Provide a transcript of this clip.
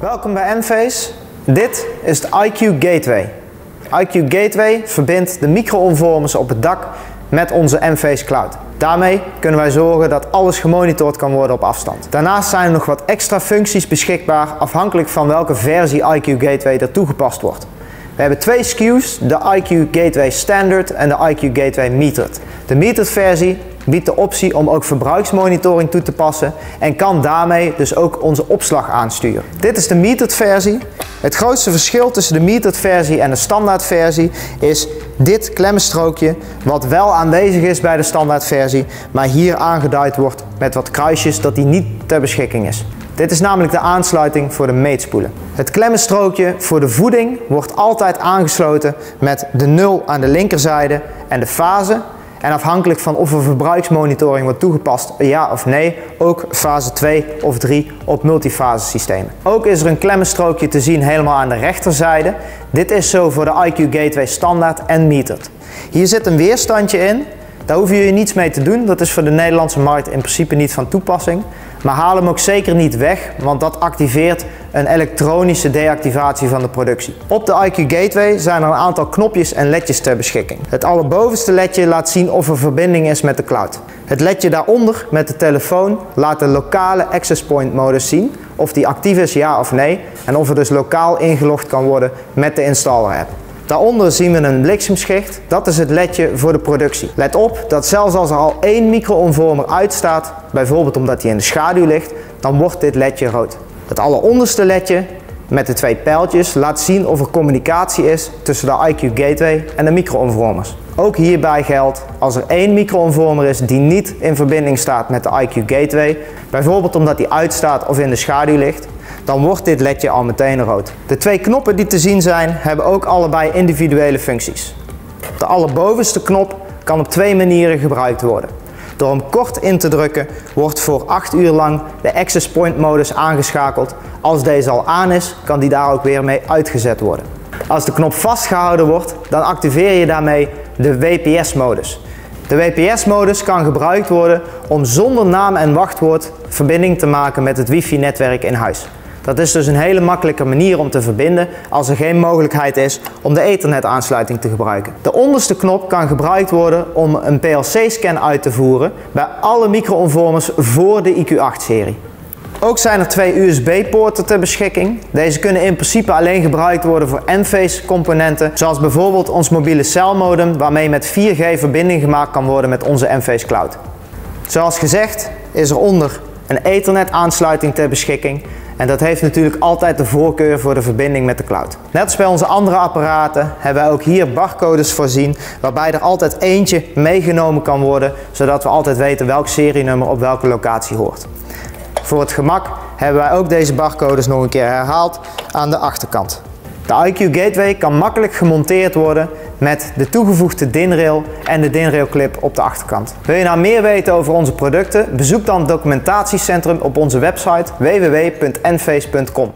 Welkom bij Enphase. Dit is de IQ Gateway. IQ Gateway verbindt de micro-onvormers op het dak met onze Enphase Cloud. Daarmee kunnen wij zorgen dat alles gemonitord kan worden op afstand. Daarnaast zijn er nog wat extra functies beschikbaar afhankelijk van welke versie IQ Gateway er toegepast wordt. We hebben twee SKU's, de IQ Gateway Standard en de IQ Gateway Metered. De Metered versie biedt de optie om ook verbruiksmonitoring toe te passen en kan daarmee dus ook onze opslag aansturen. Dit is de metered versie. Het grootste verschil tussen de metered versie en de standaard versie is dit klemmenstrookje wat wel aanwezig is bij de standaard versie, maar hier aangeduid wordt met wat kruisjes dat die niet ter beschikking is. Dit is namelijk de aansluiting voor de meetspoelen. Het klemmenstrookje voor de voeding wordt altijd aangesloten met de 0 aan de linkerzijde en de fase en afhankelijk van of er verbruiksmonitoring wordt toegepast, ja of nee, ook fase 2 of 3 op multifase systemen. Ook is er een klemmenstrookje te zien helemaal aan de rechterzijde. Dit is zo voor de IQ Gateway standaard en metered. Hier zit een weerstandje in. Daar hoef je niets mee te doen. Dat is voor de Nederlandse markt in principe niet van toepassing. Maar haal hem ook zeker niet weg, want dat activeert een elektronische deactivatie van de productie. Op de IQ Gateway zijn er een aantal knopjes en ledjes ter beschikking. Het allerbovenste ledje laat zien of er verbinding is met de cloud. Het ledje daaronder met de telefoon laat de lokale access point modus zien, of die actief is ja of nee, en of er dus lokaal ingelogd kan worden met de installer app. Daaronder zien we een bliksemschicht. Dat is het ledje voor de productie. Let op dat zelfs als er al één micro-onvormer uitstaat, bijvoorbeeld omdat hij in de schaduw ligt, dan wordt dit ledje rood. Het alleronderste ledje met de twee pijltjes laat zien of er communicatie is tussen de IQ Gateway en de micro-onvormers. Ook hierbij geldt, als er één micro-onvormer is die niet in verbinding staat met de IQ Gateway, bijvoorbeeld omdat die uitstaat of in de schaduw ligt, dan wordt dit ledje al meteen rood. De twee knoppen die te zien zijn, hebben ook allebei individuele functies. De allerbovenste knop kan op twee manieren gebruikt worden. Door hem kort in te drukken wordt voor 8 uur lang de access point modus aangeschakeld. Als deze al aan is, kan die daar ook weer mee uitgezet worden. Als de knop vastgehouden wordt, dan activeer je daarmee de WPS modus. De WPS-modus kan gebruikt worden om zonder naam en wachtwoord verbinding te maken met het wifi-netwerk in huis. Dat is dus een hele makkelijke manier om te verbinden als er geen mogelijkheid is om de ethernet aansluiting te gebruiken. De onderste knop kan gebruikt worden om een PLC-scan uit te voeren bij alle micro-onvormers voor de IQ8-serie. Ook zijn er twee USB-poorten ter beschikking. Deze kunnen in principe alleen gebruikt worden voor Enphase componenten, zoals bijvoorbeeld ons mobiele celmodem waarmee met 4G verbinding gemaakt kan worden met onze Enphase Cloud. Zoals gezegd is er onder een ethernet aansluiting ter beschikking en dat heeft natuurlijk altijd de voorkeur voor de verbinding met de cloud. Net als bij onze andere apparaten hebben wij ook hier barcodes voorzien, waarbij er altijd eentje meegenomen kan worden, zodat we altijd weten welk serienummer op welke locatie hoort. Voor het gemak hebben wij ook deze barcodes nog een keer herhaald aan de achterkant. De IQ Gateway kan makkelijk gemonteerd worden met de toegevoegde DIN-rail en de DIN-rail clip op de achterkant. Wil je nou meer weten over onze producten? Bezoek dan het documentatiecentrum op onze website www.enphase.com.